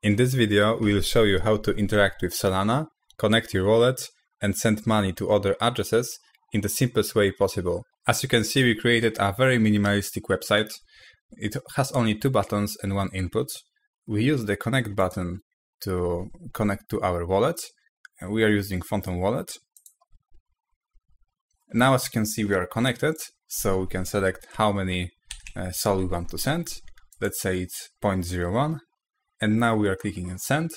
In this video, we'll show you how to interact with Solana, connect your wallet, and send money to other addresses in the simplest way possible. As you can see, we created a very minimalistic website. It has only two buttons and one input. We use the connect button to connect to our wallet. We are using Phantom Wallet. Now, as you can see, we are connected, so we can select how many uh, SOL we want to send. Let's say it's 0.01 and now we are clicking on send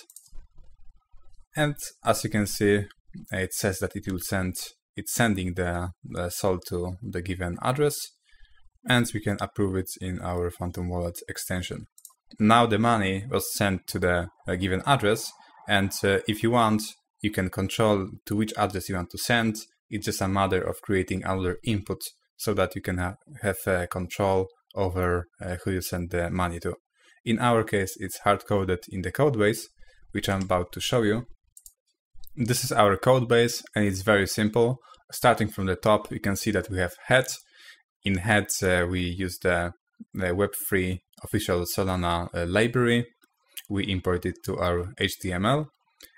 and as you can see it says that it will send it's sending the, the SOL to the given address and we can approve it in our Phantom Wallet extension. Now the money was sent to the uh, given address and uh, if you want you can control to which address you want to send. It's just a matter of creating another input so that you can ha have uh, control over uh, who you send the money to. In our case, it's hard-coded in the codebase, which I'm about to show you. This is our codebase, and it's very simple. Starting from the top, you can see that we have head. In head, uh, we use the, the Web3 official Solana uh, library. We import it to our HTML.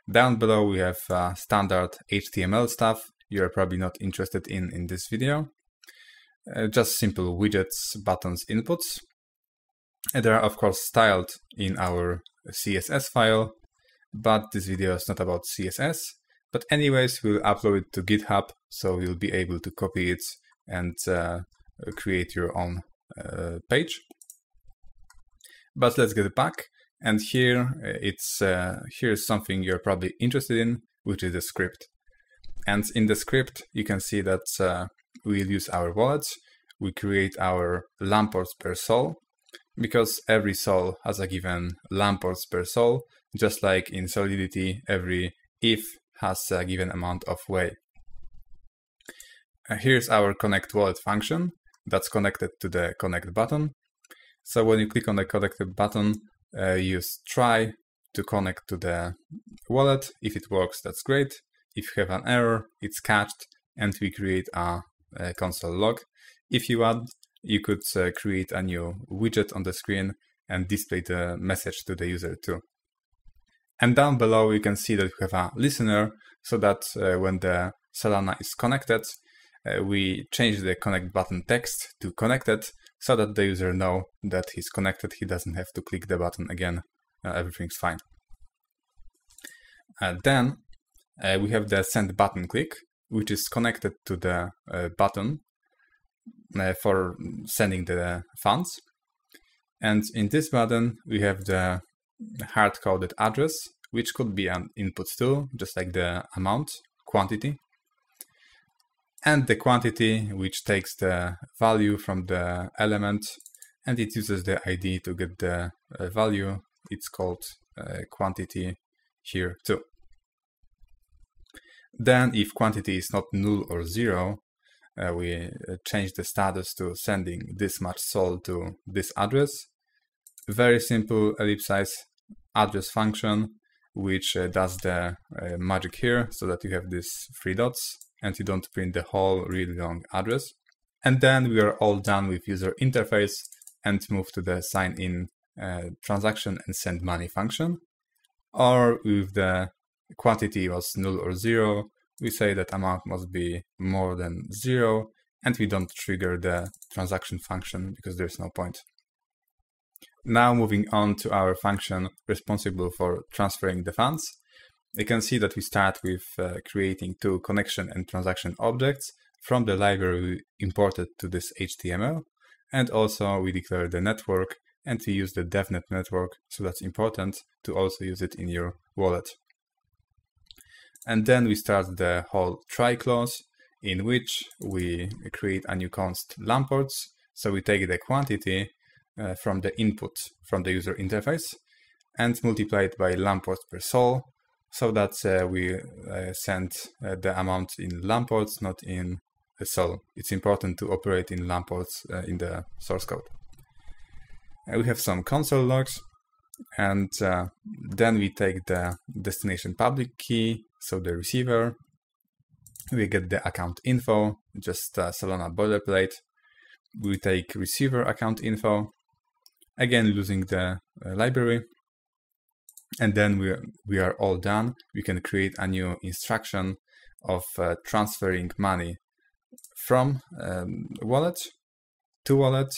Down below, we have uh, standard HTML stuff you're probably not interested in in this video. Uh, just simple widgets, buttons, inputs. And they are of course styled in our CSS file, but this video is not about CSS. But anyways, we'll upload it to GitHub, so you'll be able to copy it and uh, create your own uh, page. But let's get back. And here uh, it's uh, here's something you're probably interested in, which is the script. And in the script, you can see that uh, we'll use our wallets. We create our Lamports per sol, because every sol has a given Lamports per sol, just like in Solidity, every ETH has a given amount of Wei. Uh, here's our connect wallet function that's connected to the connect button. So when you click on the connected button, uh, use try to connect to the wallet. If it works, that's great. If you have an error, it's catched and we create a, a console log. If you add you could uh, create a new widget on the screen and display the message to the user too. And down below you can see that we have a listener so that uh, when the Solana is connected, uh, we change the connect button text to connected so that the user know that he's connected, he doesn't have to click the button again, uh, everything's fine. Uh, then uh, we have the send button click, which is connected to the button for sending the funds. And in this button, we have the hard-coded address, which could be an input too, just like the amount, quantity. And the quantity, which takes the value from the element and it uses the ID to get the uh, value. It's called uh, quantity here too. Then if quantity is not null or zero, uh, we uh, change the status to sending this much sol to this address. Very simple ellipsize address function, which uh, does the uh, magic here so that you have these three dots and you don't print the whole really long address. And then we are all done with user interface and move to the sign in uh, transaction and send money function. Or if the quantity was null or zero, we say that amount must be more than zero and we don't trigger the transaction function because there's no point. Now moving on to our function responsible for transferring the funds. You can see that we start with uh, creating two connection and transaction objects from the library we imported to this HTML. And also we declare the network and we use the DevNet network. So that's important to also use it in your wallet. And then we start the whole try clause in which we create a new const lamports. So we take the quantity uh, from the input from the user interface and multiply it by lamports per sol so that uh, we uh, send uh, the amount in lamports, not in a sol. It's important to operate in lamports uh, in the source code. Uh, we have some console logs and then we take the destination public key so the receiver, we get the account info, just uh, Solana boilerplate. We take receiver account info, again using the uh, library. and then we, we are all done. We can create a new instruction of uh, transferring money from um, wallet to wallet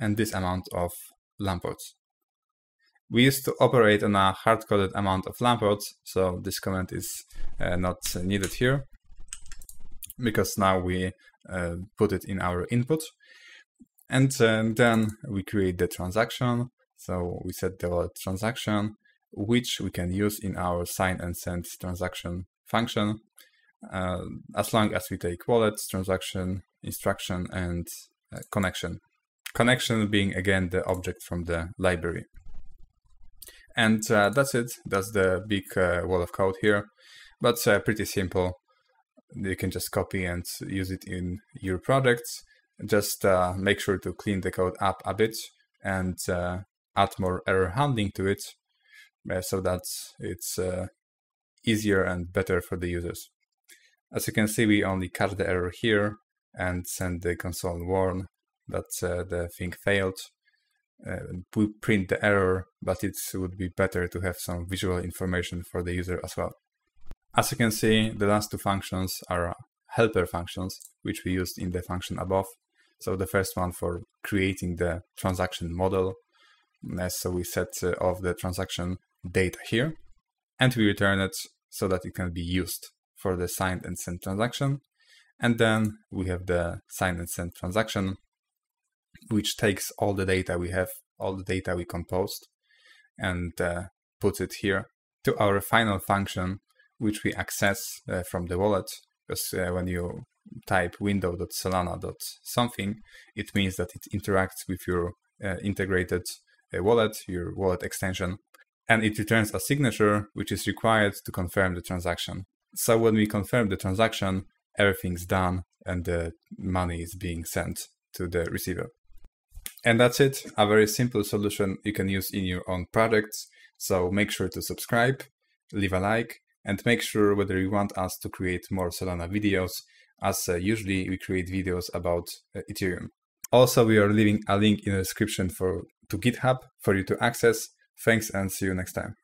and this amount of lamports. We used to operate on a hard-coded amount of lamports, so this comment is uh, not needed here because now we uh, put it in our input. And uh, then we create the transaction. So we set the wallet transaction, which we can use in our sign and send transaction function, uh, as long as we take wallet, transaction, instruction, and uh, connection. Connection being again the object from the library. And uh, that's it. That's the big uh, wall of code here, but uh, pretty simple. You can just copy and use it in your projects. Just uh, make sure to clean the code up a bit and uh, add more error handling to it uh, so that it's easier and better for the users. As you can see, we only catch the error here and send the console warn that the thing failed uh, we print the error, but it would be better to have some visual information for the user as well. As you can see, the last two functions are helper functions, which we used in the function above. So the first one for creating the transaction model. Uh, so we set uh, off the transaction data here, and we return it so that it can be used for the signed and sent transaction. And then we have the signed and sent transaction, which takes all the data we have, all the data we composed, and uh, puts it here to our final function, which we access uh, from the wallet. Because uh, when you type window.solana.something, it means that it interacts with your uh, integrated uh, wallet, your wallet extension, and it returns a signature which is required to confirm the transaction. So when we confirm the transaction, everything's done and the money is being sent to the receiver. And that's it, a very simple solution you can use in your own projects. So make sure to subscribe, leave a like, and make sure whether you want us to create more Solana videos, as uh, usually we create videos about uh, Ethereum. Also, we are leaving a link in the description for to GitHub for you to access. Thanks and see you next time.